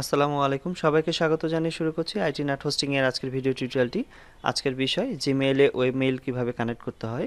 আসসালামু আলাইকুম। সবাইকে স্বাগত জানিয়ে শুরু করছি আইটি নাট হোস্টিং এর আজকের ভিডিও টিউটোরিয়ালটি। আজকের বিষয়, জিমেইলে ওয়েব মেইল কীভাবে কানেক্ট করতে হয়।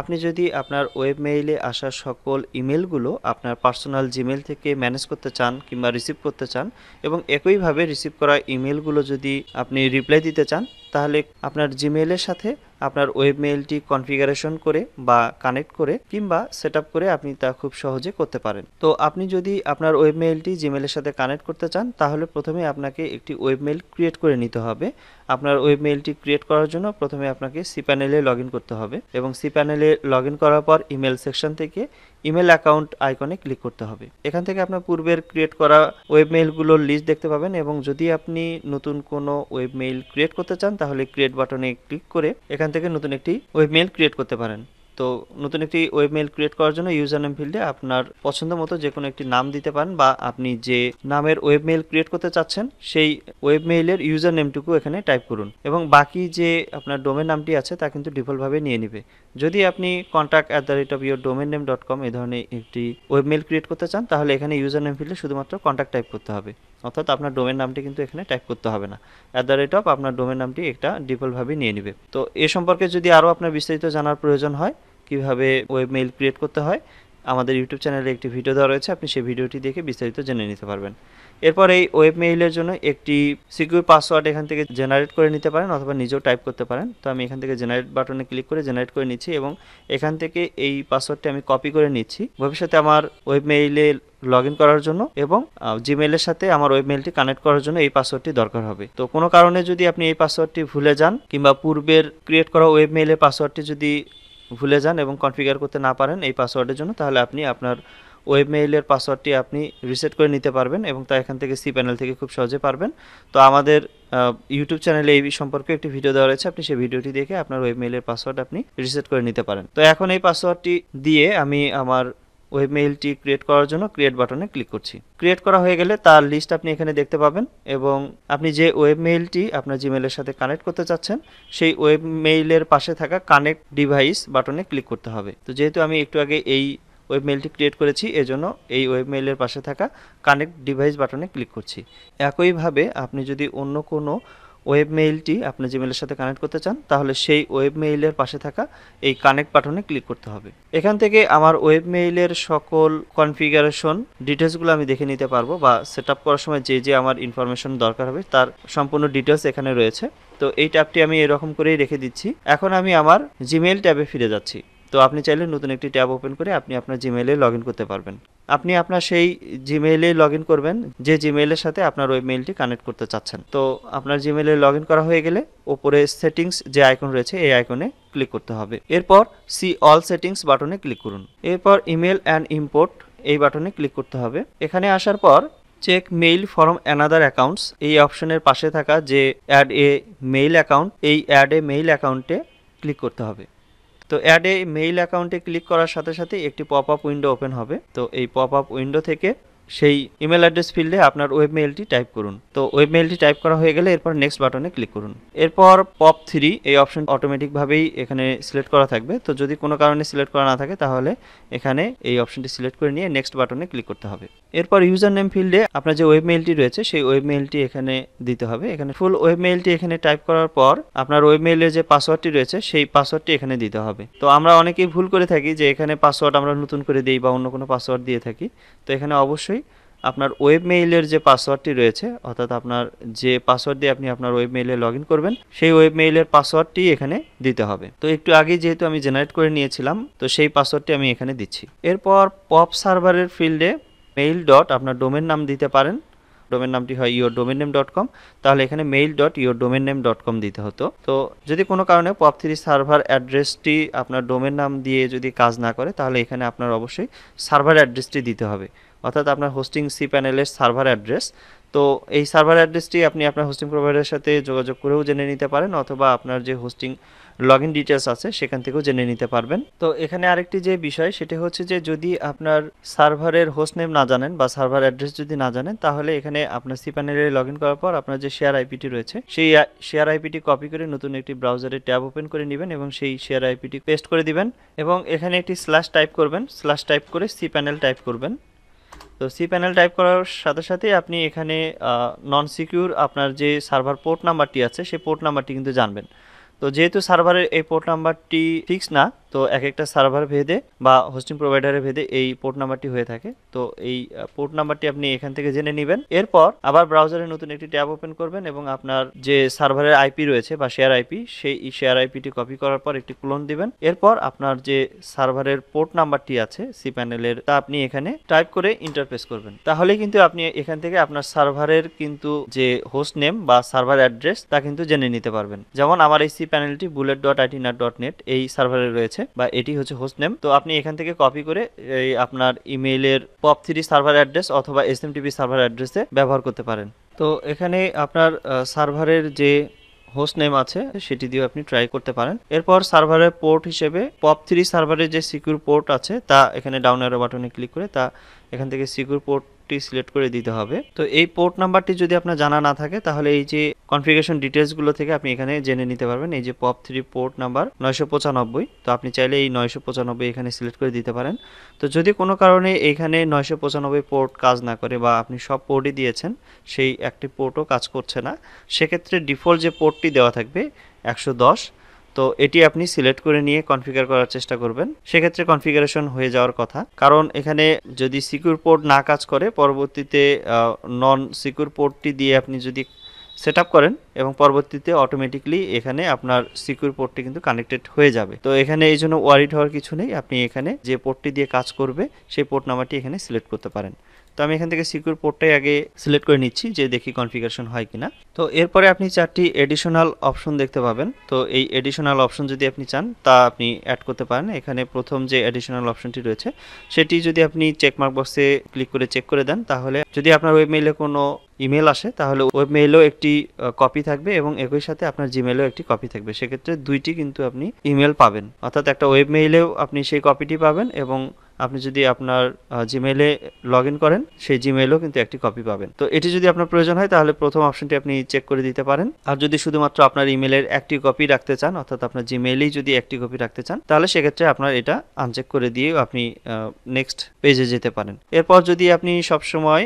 আপনি যদি আপনার ওয়েব মেইলে আসা সকল ইমেলগুলো আপনার পার্সোনাল জিমেল থেকে ম্যানেজ করতে চান কিংবা রিসিভ করতে চান এবং একইভাবে রিসিভ করা ইমেলগুলো যদি আপনি রিপ্লাই দিতে চান, তাহলে আপনার জিমেইলের সাথে আপনার ওয়েব মেইলটি কনফিগারেশন করে বা কানেক্ট করে কিংবা সেট করে আপনি তা খুব সহজে করতে পারেন। তো আপনি যদি আপনার ওয়েব মেইলটি জিমেলের সাথে কানেক্ট করতে চান, তাহলে প্রথমে আপনাকে একটি ওয়েব মেইল ক্রিয়েট করে নিতে হবে। আপনার ওয়েব মেইলটি ক্রিয়েট করার জন্য প্রথমে আপনাকে সি প্যানেলে লগ করতে হবে এবং সি প্যানেলে লগ করার পর ইমেল সেকশন থেকে ইমেল অ্যাকাউন্ট আইকনে ক্লিক করতে হবে। এখান থেকে আপনার পূর্বের ক্রিয়েট করা ওয়েব মেইলগুলোর লিস্ট দেখতে পাবেন এবং যদি আপনি নতুন কোনো ওয়েব মেইল ক্রিয়েট করতে চান, তাহলে ক্রিয়েট বাটনে ক্লিক করে এখান থেকে নতুন একটি ওয়েব মেইল ক্রিয়েট করতে পারেন। তো নতুন একটি ওয়েব মেইল ক্রিয়েট করার জন্য ইউজার নেম ফিল্ডে আপনার পছন্দ মতো যে কোনো একটি নাম দিতে পারেন বা আপনি যে নামের ওয়েব মেইল ক্রিয়েট করতে চাচ্ছেন, সেই ওয়েবমেইলের ইউজার নেমটুকু এখানে টাইপ করুন এবং বাকি যে আপনার ডোমেন নামটি আছে তা কিন্তু ডিফল্টভাবে নিয়ে নেবে। যদি আপনি contact at the rate of your domain name dot com এ ধরনের একটি ওয়েব মেইল ক্রিয়েট করতে চান, তাহলে এখানে ইউজার নেম ফিল্ডে শুধুমাত্র কন্ট্যাক্ট টাইপ করতে হবে। অর্থাৎ আপনার ডোমেন নামটি কিন্তু এখানে টাইপ করতে হবে না। অ্যাট দ্য রেট অফ আপনার ডোমেন নামটি একটা ডিফল্টভাবে নিয়ে নেবে। তো এ সম্পর্কে যদি আরও আপনার বিস্তারিত জানার প্রয়োজন হয় কীভাবে ওয়েব মেইল ক্রিয়েট করতে হয়, আমাদের ইউটিউব চ্যানেলে একটি ভিডিও দেওয়া রয়েছে, আপনি সেই ভিডিওটি দেখে বিস্তারিত জেনে নিতে পারবেন। এরপর এই ওয়েব মেইলের জন্য একটি সিকিউর পাসওয়ার্ড এখান থেকে জেনারেট করে নিতে পারেন, অথবা নিজেও টাইপ করতে পারেন। তো আমি এখান থেকে জেনারেট বাটনে ক্লিক করে জেনারেট করে নিচ্ছি এবং এখান থেকে এই পাসওয়ার্ডটি আমি কপি করে নিচ্ছি। ভবিষ্যতে আমার ওয়েব মেইলে লগ ইন করার জন্য এবং জিমেইলের সাথে আমার ওয়েব মেইলটি কানেক্ট করার জন্য এই পাসওয়ার্ডটি দরকার হবে। তো কোনো কারণে যদি আপনি এই পাসওয়ার্ডটি ভুলে যান, কিংবা পূর্বের ক্রিয়েট করা ওয়েব মেইলের পাসওয়ার্ডটি যদি ভুলে যান এবং কনফিগার করতে না পারেন এই পাসওয়ার্ডের জন্য, তাহলে আপনি আপনার ওয়েব মেইলের পাসওয়ার্ডটি আপনি রিসেট করে নিতে পারবেন এবং তা এখান থেকে সি প্যানেল থেকে খুব সহজে পারবেন। তো আমাদের ইউটিউব চ্যানেলে এই সম্পর্কে একটি ভিডিও দেওয়া রয়েছে, আপনি সেই ভিডিওটি দেখে আপনার ওয়েব মেইলের পাসওয়ার্ড আপনি রিসেট করে নিতে পারেন। তো এখন এই পাসওয়ার্ডটি দিয়ে আমি আমার ওয়েব মেইলটি ক্রিয়েট করার জন্য ক্রিয়েট বাটনে ক্লিক করছি। ক্রিয়েট করা হয়ে গেলে তার লিস্ট আপনি এখানে দেখতে পাবেন এবং আপনি যে ওয়েব মেইলটি আপনার জিমেলের সাথে কানেক্ট করতে চাচ্ছেন, সেই ওয়েব মেইলের পাশে থাকা কানেক্ট ডিভাইস বাটনে ক্লিক করতে হবে। তো যেহেতু আমি একটু আগে এই ওয়েব মেইলটি ক্রিয়েট করেছি, এজন্য এই ওয়েব মেইলের পাশে থাকা কানেক্ট ডিভাইস বাটনে ক্লিক করছি। একইভাবে আপনি যদি অন্য কোনো ওয়েব মেইলটি আপনার জিমেলের সাথে কানেক্ট করতে চান, তাহলে সেই ওয়েব মেইলের পাশে থাকা এই কানেক্ট বাটনে ক্লিক করতে হবে। এখান থেকে আমার ওয়েব মেইলের সকল কনফিগারেশন ডিটেলসগুলো আমি দেখে নিতে পারব বা সেট করার সময় যে যে আমার ইনফরমেশন দরকার হবে, তার সম্পূর্ণ ডিটেলস এখানে রয়েছে। তো এই ট্যাবটি আমি এরকম করেই রেখে দিচ্ছি। এখন আমি আমার জিমেইল ট্যাবে ফিরে যাচ্ছি। তো আপনি চাইলে নতুন একটি ট্যাব ওপেন করে আপনি আপনার জিমেইলে লগ করতে পারবেন। আপনি আপনার সেই জিমেইলে লগ করবেন, যে জিমেইলের সাথে আপনার ওই মেইলটি কানেক্ট করতে চাচ্ছেন। তো আপনার জিমেইলে লগ করা হয়ে গেলে ওপরে সেটিংস যে আইকন রয়েছে, এই আইকনে ক্লিক করতে হবে। এরপর সি অল সেটিংস বাটনে ক্লিক করুন। এরপর ইমেল অ্যান্ড ইম্পোর্ট এই বাটনে ক্লিক করতে হবে। এখানে আসার পর check mail from another accounts এই অপশনের পাশে থাকা যে অ্যাড এ মেইল অ্যাকাউন্ট এই অ্যাড এ মেইল অ্যাকাউন্টে ক্লিক করতে হবে। তো অ্যাডে মেইল অ্যাকাউন্টে ক্লিক করার সাথে সাথে একটি পপ আপ উইন্ডো ওপেন হবে। তো এই পপ আপ উইন্ডো থেকে সেই ইমেল অ্যাড্রেস ফিল্ডে আপনার ওয়েব মেইলটি টাইপ করুন। তো ওয়েব মেইলটি টাইপ করা হয়ে গেলে এরপর নেক্সট বাটনে ক্লিক করুন। এরপর পপ থ্রি এই অপশন অটোমেটিকভাবেই এখানে সিলেক্ট করা থাকবে। তো যদি কোনো কারণে সিলেক্ট করা না থাকে, তাহলে এখানে এই অপশনটি সিলেক্ট করে নিয়ে নেক্সট বাটনে ক্লিক করতে হবে। এরপর ইউজার নেম ফিল্ডে আপনার যে ওয়েব মেইলটি রয়েছে, সেই ওয়েব মেইলটি এখানে দিতে হবে। এখানে ফুল ওয়েব মেইলটি এখানে টাইপ করার পর আপনার ওয়েব মেইলের যে পাসওয়ার্ডটি রয়েছে, সেই পাসওয়ার্ডটি এখানে দিতে হবে। তো আমরা অনেকেই ভুল করে থাকি যে এখানে পাসওয়ার্ড আমরা নতুন করে দিই বা অন্য কোনো পাসওয়ার্ড দিয়ে থাকি। তো এখানে অবশ্যই আপনার ওয়েব মেইলের যে পাসওয়ার্ডটি রয়েছে, অর্থাৎ আপনার যে পাসওয়ার্ড দিয়ে আপনি আপনার ওয়েব মেইলে লগ করবেন, সেই ওয়েব মেইলের পাসওয়ার্ডটি এখানে দিতে হবে। তো একটু আগে যেহেতু আমি জেনারেট করে নিয়েছিলাম, তো সেই পাসওয়ার্ডটি আমি এখানে দিচ্ছি। এরপর পপ সার্ভারের ফিল্ডে মেইল ডট আপনার ডোমেন নাম দিতে পারেন। ডোমেন নামটি হয় your domain name dot com তাহলে এখানে mail dot your domain name dot com দিতে হতো। তো যদি কোনো কারণে পপ থ্রি সার্ভার অ্যাড্রেসটি আপনার ডোমেন নাম দিয়ে যদি কাজ না করে, তাহলে এখানে আপনার অবশ্যই সার্ভার অ্যাড্রেসটি দিতে হবে। অর্থাৎ আপনার হোস্টিং সি প্যানেলের সার্ভার অ্যাড্রেস তো এই সার্ভার অ্যাড্রেসটি আপনি আপনার হোস্টিং প্রোভাইডারের সাথে যোগাযোগ করেও জেনে নিতে পারেন, অথবা আপনার যে হোস্টিং লগ ইন ডিটেলস আছে, সেখান থেকেও জেনে নিতে পারবেন। তো এখানে আরেকটি যে বিষয়, সেটি হচ্ছে যে যদি আপনার সার্ভারের হোস্ট নেম না জানেন বা সার্ভার অ্যাড্রেস যদি না জানেন, তাহলে এখানে আপনার সি প্যানেলে লগ ইন করার পর আপনার যে শেয়ার আইপিটি রয়েছে, সেই শেয়ার আইপিটি কপি করে নতুন একটি ব্রাউজারে ট্যাব ওপেন করে নেবেন এবং সেই শেয়ার আইপিটি পেস্ট করে দিবেন এবং এখানে একটি স্ল্যাশ টাইপ করবেন। স্ল্যাশ টাইপ করে সি প্যানেল টাইপ করবেন। তো সি প্যানেল টাইপ করার সাথে সাথে আপনি এখানে নন সিকিউর আপনার যে সার্ভার পোর্ট নাম্বারটি আছে, সেই পোর্ট নাম্বারটি কিন্তু জানবেন। তো যেহেতু সার্ভারের এই পোর্ট নাম্বারটি ফিক্স না তো এক একটা সার্ভার ভেদে বা হোস্টিং প্রোভাইডারের ভেদে এই পোর্ট নাম্বারটি হয়ে থাকে। তো এই পোর্ট নাম্বারটি আপনি এখান থেকে জেনে নেবেন। এরপর আবার ব্রাউজারে নতুন একটি ট্যাব ওপেন করবেন এবং আপনার যে সার্ভারের আইপি রয়েছে বা শেয়ার আইপি সেই শেয়ার আইপিটি কপি করার পর একটি ক্লোন দিবেন। এরপর আপনার যে সার্ভারের পোর্ট নাম্বারটি আছে সি প্যানেলের তা আপনি এখানে টাইপ করে ইন্টারফেস করবেন। তাহলে কিন্তু আপনি এখান থেকে আপনার সার্ভারের কিন্তু যে হোস্ট নেম বা সার্ভার অ্যাড্রেস তা কিন্তু জেনে নিতে পারবেন। যেমন আমার এই C প্যানেলটি bullet dot IT dot net এই সার্ভারে রয়েছে। বা এটি হচ্ছে হোস্ট নেম তো আপনি এখান থেকে কপি করে এই আপনার ইমেইলের পপ থ্রি সার্ভার অ্যাড্রেস অথবা S M T P server অ্যাড্রেসে ব্যবহার করতে পারেন। তো এখানে আপনার সার্ভারের যে হোস্ট নেম আছে, সেটি দিয়ে আপনি ট্রাই করতে পারেন। এরপর সার্ভারের পোর্ট হিসেবে পপ থ্রি সার্ভারের যে সিকিউর পোর্ট আছে, তা এখানে ডাউন অ্যারো বাটনে ক্লিক করে তা এখান থেকে সিকিউর পোর্টটি সিলেক্ট করে দিতে হবে। তো এই পোর্ট নাম্বারটি যদি আপনার জানা না থাকে, তাহলে এই যে কনফিগারেশন ডিটেলসগুলো থেকে আপনি এখানে জেনে নিতে পারবেন। এই যে পপ থ্রি পোর্ট নাম্বার নয়শো পঁচানব্বই, তো আপনি চাইলে এই নয়শো পঁচানব্বই এখানে সিলেক্ট করে দিতে পারেন। তো যদি কোনো কারণে এইখানে নয়শো পঁচানব্বই পোর্ট কাজ না করে বা আপনি সব পোর্টই দিয়েছেন, সেই একটি পোর্টও কাজ করছে না, সেক্ষেত্রে ডিফল্ট যে পোর্টটি দেওয়া থাকবে, একশো দশ তো এটি আপনি সিলেক্ট করে নিয়ে কনফিগার করার চেষ্টা করবেন। সেক্ষেত্রে কনফিগারেশন হয়ে যাওয়ার কথা। কারণ এখানে যদি সিকিউর পোর্ট না কাজ করে, পরবর্তীতে নন সিকিউর পোর্টটি দিয়ে আপনি যদি সেট করেন এবং পরবর্তীতে অটোমেটিকলি এখানে আপনার সিকিউর পোর্টটি কিন্তু কানেক্টেড হয়ে যাবে। তো এখানে এই জন্য ওয়ারিড হওয়ার কিছু নেই। আপনি এখানে যে পোর্টটি দিয়ে কাজ করবে, সেই পোর্ট নাম্বারটি এখানে সিলেক্ট করতে পারেন। তো আমি এখান থেকে সিকিউর পোর্টটাই আগে সিলেক্ট করে নিচ্ছি যে দেখি কনফিগারেশন হয় কিনা। তো এরপরে আপনি চারটি এডিশনাল অপশন দেখতে পাবেন। তো এই এডিশনাল অপশন যদি আপনি চান, তা আপনি অ্যাড করতে পারেন। এখানে প্রথম যে এডিশনাল অপশনটি রয়েছে, সেটি যদি আপনি চেকমার্ক বক্সে ক্লিক করে চেক করে দেন, তাহলে যদি আপনার ওয়েবমেইলে কোনো ইমেল আসে, তাহলে ওয়েবমেইলেও একটি কপি থাকবে এবং একই সাথে আপনার জিমেলেও একটি কপি থাকবে। সেক্ষেত্রে দুইটি কিন্তু আপনি ইমেল পাবেন। অর্থাৎ একটা ওয়েবমেইলেও আপনি সেই কপিটি পাবেন এবং আপনি যদি আপনার জিমেলে লগ ইন করেন, সেই জিমেলও কিন্তু একটি কপি পাবেন। তো এটি যদি আপনার প্রয়োজন হয়, তাহলে প্রথম অপশনটি আপনি চেক করে দিতে পারেন। আর যদি শুধুমাত্র আপনার ইমেলের একটি কপি রাখতে চান, অর্থাৎ আপনার জিমেইলেই যদি একটি কপি রাখতে চান, তাহলে সেক্ষেত্রে আপনার এটা আনচেক করে দিয়ে আপনি নেক্সট পেজে যেতে পারেন। এরপর যদি আপনি সবসময়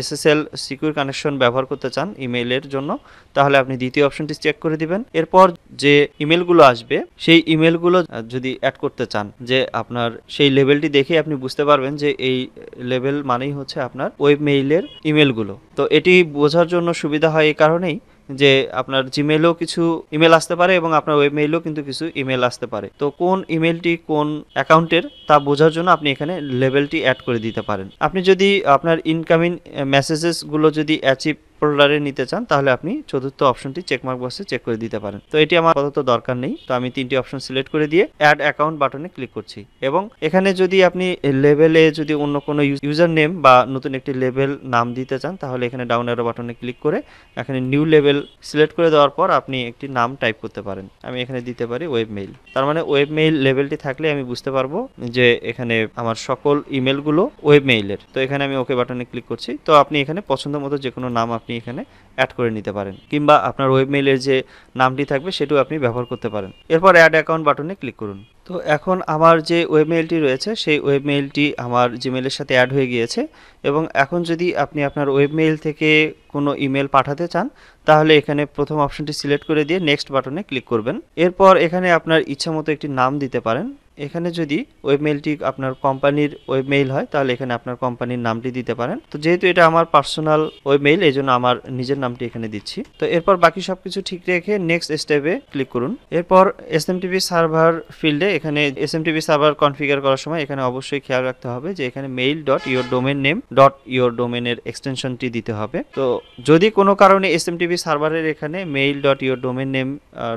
এসএসএল সিকিউর কানেকশন ব্যবহার করতে চান ইমেইলের জন্য, তাহলে আপনি দ্বিতীয় অপশনটি চেক করে দিবেন। এরপর যে ইমেলগুলো আসবে, সেই ইমেলগুলো যদি অ্যাড করতে চান, যে আপনার সেই লেভেলটি দেখে আপনি বুঝতে পারবেন যে এই লেভেল মানেই হচ্ছে আপনার ওয়েব মেইলের ইমেলগুলো তো এটি বোঝার জন্য সুবিধা হয় এই কারণেই যে আপনার জিমেলও কিছু ইমেল আসতে পারে এবং আপনার ওয়েব মেইলেও কিন্তু কিছু ইমেল আসতে পারে। তো কোন ইমেলটি কোন অ্যাকাউন্টের তা বোঝার জন্য আপনি এখানে লেভেলটি অ্যাড করে দিতে পারেন। আপনি যদি আপনার ইনকামিং মেসেজেসগুলো যদি অ্যাচিভ ফোল্ডারে নিতে চান, তাহলে আপনি চতুর্থ অপশনটি চেকমার্ক বক্সে চেক করে দিতে পারেন। তো এটি আমার আপাতত দরকার নেই। তো আমি তিনটি অপশন সিলেক্ট করে দিয়ে অ্যাড অ্যাকাউন্ট বাটনে ক্লিক করছি। এবং এখানে যদি আপনি লেভেলে যদি অন্য কোনো ইউজার নেম বা নতুন একটি লেভেল নাম দিতে চান, তাহলে এখানে ডাউন অ্যারো বাটনে ক্লিক করে এখানে নিউ লেভেল সিলেক্ট করে দেওয়ার পর আপনি একটি নাম টাইপ করতে পারেন। আমি এখানে দিতে পারি ওয়েব মেইল তার মানে ওয়েব মেইল লেভেলটি থাকলে আমি বুঝতে পারব যে এখানে আমার সকল ইমেলগুলো ওয়েব মেইলের তো এখানে আমি ওকে বাটনে ক্লিক করছি। তো আপনি এখানে পছন্দ মতো যে কোনো নাম আপনি এখানে অ্যাড করে নিতে পারেন, কিংবা আপনার ওয়েবমেইলের যে নামটি থাকবে সেটিও আপনি ব্যবহার করতে পারেন। এরপর অ্যাড অ্যাকাউন্ট বাটনে ক্লিক করুন। তো এখন আমার যে ওয়েবমেইলটি রয়েছে, সেই ওয়েবমেইলটি আমার জিমেলের সাথে অ্যাড হয়ে গিয়েছে, এবং এখন যদি আপনি আপনার ওয়েবমেইল থেকে কোনো ইমেল পাঠাতে চান, তাহলে এখানে প্রথম অপশনটি সিলেক্ট করে দিয়ে নেক্সট বাটনে ক্লিক করবেন। এরপর এখানে আপনার ইচ্ছা মতো একটি নাম দিতে পারেন এখানে যদি ওয়েবমেইলটি আপনার কোম্পানির ওয়েবমেইল হয়, তাহলে এখানে আপনার কোম্পানির নামটি দিতে পারেন। তো যেহেতু এটা আমার পার্সোনাল ওয়েবমেইল এই জন্য আমার নিজের নামটি এখানে দিচ্ছি। তো এরপর বাকি সব কিছু ঠিক রেখে নেক্সট স্টেপে ক্লিক করুন। এরপর এস সার্ভার ফিল্ডে এখানে এস সার্ভার কনফিগার করার সময় এখানে অবশ্যই খেয়াল রাখতে হবে যে এখানে mail dot your domain name dot your ডোমেনের এক্সটেনশনটি দিতে হবে। তো যদি কোনো কারণে এস সার্ভারের এখানে mail dot your domain name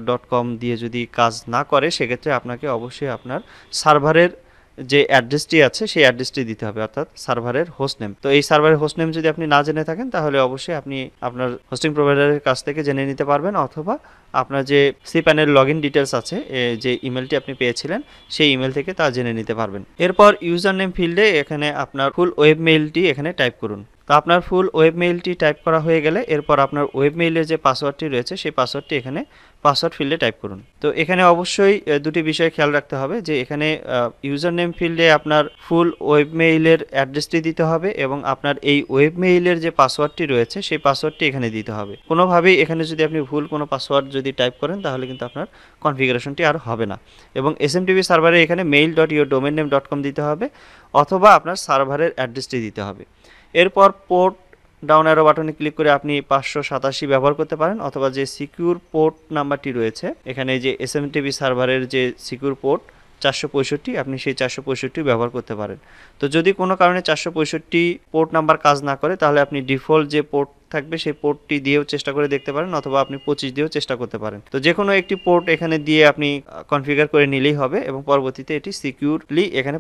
dot com দিয়ে যদি কাজ না করে, সেক্ষেত্রে আপনাকে অবশ্যই আপনার সার্ভারের যে অ্যাড্রেসটি আছে, সেই অ্যাড্রেসটি দিতে হবে, অর্থাৎ সার্ভারের হোস্ট নেম তো এই সার্ভারের হোস্ট নেম যদি আপনি না জেনে থাকেন, তাহলে অবশ্যই আপনি আপনার হোস্টিং প্রোভাইডারের কাছ থেকে জেনে নিতে পারবেন, অথবা আপনার যে সি প্যানের লগ ইন ডিটেলস আছে যে ইমেলটি আপনি পেয়েছিলেন, সেই ইমেল থেকে তা জেনে নিতে পারবেন। এরপর ইউজার নেম ফিল্ডে এখানে আপনার ফুল ওয়েব মেইলটি এখানে টাইপ করুন। তো আপনার ফুল ওয়েব মেইলটি টাইপ করা হয়ে গেলে এরপর আপনার ওয়েব মেইলের যে পাসওয়ার্ডটি রয়েছে, সেই পাসওয়ার্ডটি এখানে পাসওয়ার্ড ফিল্ডে টাইপ করুন। তো এখানে অবশ্যই দুটি বিষয় খেয়াল রাখতে হবে যে এখানে ইউজার নেম ফিল্ডে আপনার ফুল ওয়েব মেইলের অ্যাড্রেসটি দিতে হবে এবং আপনার এই ওয়েব মেইলের যে পাসওয়ার্ডটি রয়েছে, সেই পাসওয়ার্ডটি এখানে দিতে হবে। কোনোভাবেই এখানে যদি আপনি ভুল কোনো পাসওয়ার্ড যদি টাইপ করেন, তাহলে কিন্তু আপনার কনফিগারেশনটি আর হবে না। এবং এস এম টিভি সার্ভারে এখানে mail dot your domain name dot com দিতে হবে, অথবা আপনার সার্ভারের অ্যাড্রেসটি দিতে হবে। এরপর পোর্ট ডাউন অ্যারো বাটনে ক্লিক করে আপনি পাঁচশো সাতাশি ব্যবহার করতে পারেন, অথবা যে সিকিউর পোর্ট নাম্বারটি রয়েছে, এখানে যে এস সার্ভারের যে সিকিউর পোর্ট চারশো পঁয়ষট্টি, আপনি সেই চারশো পঁয়ষট্টি ব্যবহার করতে পারেন। তো যদি কোনো কারণে চারশো পঁয়ষট্টি পোর্ট নাম্বার কাজ না করে, তাহলে আপনি ডিফল্ট যে পোর্ট থাকবে, সেই পোর্টটি দিয়েও চেষ্টা করে দেখতে পারেন অথবা আপনি পঁচিশ দিয়েও চেষ্টা করতে পারেন। তো যে কোনো একটি পোর্ট এখানে দিয়ে আপনি কনফিগার করে নিলেই হবে এবং পরবর্তীতে এটি সিকিউরলি এখানে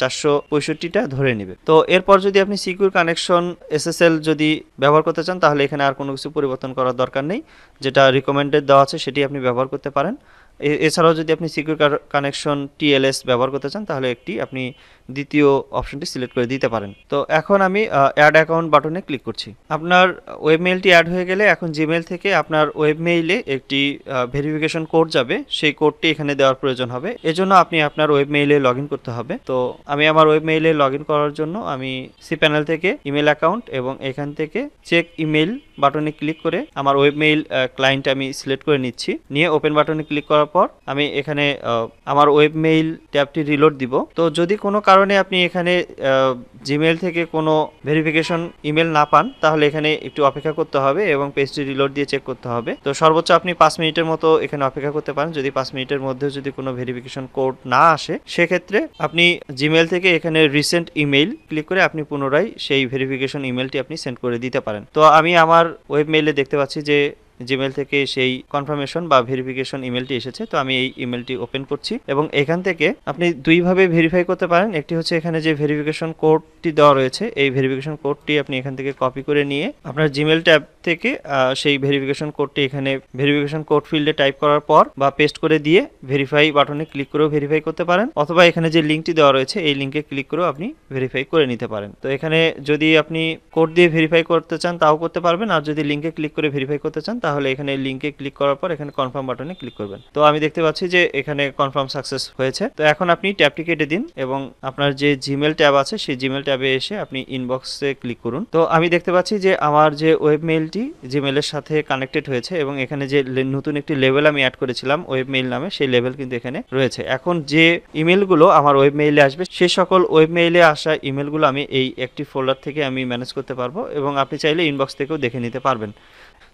চারশো পঁয়ষট্টিটা ধরে নেবে। তো এরপর যদি আপনি সিকিউর কানেকশন এসএসএল যদি ব্যবহার করতে চান, তাহলে এখানে আর কোনো কিছু পরিবর্তন করার দরকার নেই। যেটা রিকমেন্ডেড দেওয়া আছে, সেটি আপনি ব্যবহার করতে পারেন। এছাড়াও যদি আপনি সিকিউর কানেকশন টিএলএস ব্যবহার করতে চান, তাহলে একটি আপনি দ্বিতীয় অপশনটি সিলেক্ট করে দিতে পারেন। তো এখন আমি অ্যাড অ্যাকাউন্ট বাটনে ক্লিক করছি। আপনার ওয়েব মেইলটি অ্যাড হয়ে গেলে এখন জিমেল থেকে আপনার ওয়েবমেইলে একটি ভেরিফিকেশন কোড যাবে। সেই কোডটি এখানে দেওয়ার প্রয়োজন হবে। এজন্য আপনি আপনার ওয়েবমেইলে লগ ইন করতে হবে। তো আমি আমার ওয়েবমেইলে লগ ইন করার জন্য আমি সি প্যানেল থেকে ইমেল অ্যাকাউন্ট এবং এখান থেকে চেক ইমেল বাটনে ক্লিক করে আমার ওয়েবমেইল ক্লায়েন্ট আমি সিলেক্ট করে নিচ্ছি। নিয়ে ওপেন বাটনে ক্লিক করার পর আমি এখানে আমার ওয়েবমেইল ট্যাবটি রিলোড দিব। তো যদি কোনো কারণে আপনি এখানে জিমেল থেকে কোনো ভেরিফিকেশন ইমেল না পান, তাহলে এখানে একটু অপেক্ষা করতে হবে এবং পেজটি রিলোড দিয়ে চেক করতে হবে। তো সর্বোচ্চ আপনি পাঁচ মিনিটের মতো এখানে অপেক্ষা করতে পারেন। যদি পাঁচ মিনিটের মধ্যে যদি কোনো ভেরিফিকেশন কোড না আসে, সেক্ষেত্রে আপনি জিমেল থেকে এখানে রিসেন্ট ইমেইল ক্লিক করে আপনি পুনরায় সেই ভেরিফিকেশন ইমেলটি আপনি সেন্ড করে দিতে পারেন। তো আমি আমার ওয়েব মেইলে দেখতে পাচ্ছি যে জিমেল থেকে সেই কনফার্মেশন বা ভেরিফিকেশন ইমেলটি এসেছে, তো আমি এই ইমেলটি ওপেন করছি এবং এখান থেকে আপনি দুইভাবে ভেরিফাই করতে পারেন। একটি হচ্ছে এখানে যে ভেরিফিকেশন কোডটি দেওয়া রয়েছে, এই ভেরিফিকেশন কোডটি আপনি এখান থেকে কপি করে নিয়ে আপনার জিমেল ট্যাব থেকে সেই ভেরিফিকেশন কোডটি এখানে ভেরিফিকেশন কোড ফিল্ডে টাইপ করার পর বা পেস্ট করে দিয়ে ভেরিফাই বাটনে ক্লিক করেও ভেরিফাই করতে পারেন, অথবা এখানে যে লিঙ্কটি দেওয়া রয়েছে, এই লিঙ্কে ক্লিক করেও আপনি ভেরিফাই করে নিতে পারেন। তো এখানে যদি আপনি কোড দিয়ে ভেরিফাই করতে চান, তাও করতে পারবেন, আর যদি লিঙ্কে ক্লিক করে ভেরিফাই করতে চান তাহলে এখানে লিঙ্কে ক্লিক করার পর এখানে কনফার্ম বাটনে ক্লিক করবেন। তো আমি দেখতে পাচ্ছি যে এখানে কনফার্ম সাকসেস হয়েছে। তো এখন আপনি ট্যাবটি কেটে দিন এবং আপনার যে জিমেল ট্যাব আছে, সেই জিমেল ট্যাবে এসে আপনি ইনবক্সে ক্লিক করুন। তো আমি দেখতে পাচ্ছি যে আমার যে ওয়েব মেইলটি জিমেলের সাথে কানেক্টেড হয়েছে এবং এখানে যে নতুন একটি লেভেল আমি অ্যাড করেছিলাম ওয়েব মেইল নামে, সেই লেভেল কিন্তু এখানে রয়েছে। এখন যে ইমেলগুলো আমার ওয়েব মেইলে আসবে, সে সকল ওয়েব মেইলে আসা ইমেলগুলো আমি এই একটি ফোল্ডার থেকে আমি ম্যানেজ করতে পারব এবং আপনি চাইলে ইনবক্স থেকেও দেখে নিতে পারবেন।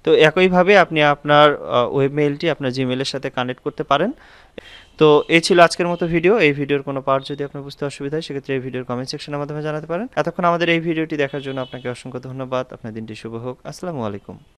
তো একইভাবে আপনি আপনার ওয়েব মেইলটি আপনার জিমেলের সাথে কানেক্ট করতে পারেন। তো এই ছিল আজকের মতো ভিডিও এই ভিডিওর কোনো পার্ট যদি আপনার বুঝতে অসুবিধা হয়, সেক্ষেত্রে এই ভিডিওর কমেন্ট সেকশনের মাধ্যমে জানাতে পারেন। এতক্ষণ আমাদের এই ভিডিওটি দেখার জন্য আপনাকে অসংখ্য ধন্যবাদ। আপনার দিনটি শুভ হোক। আসসালামু আলাইকুম।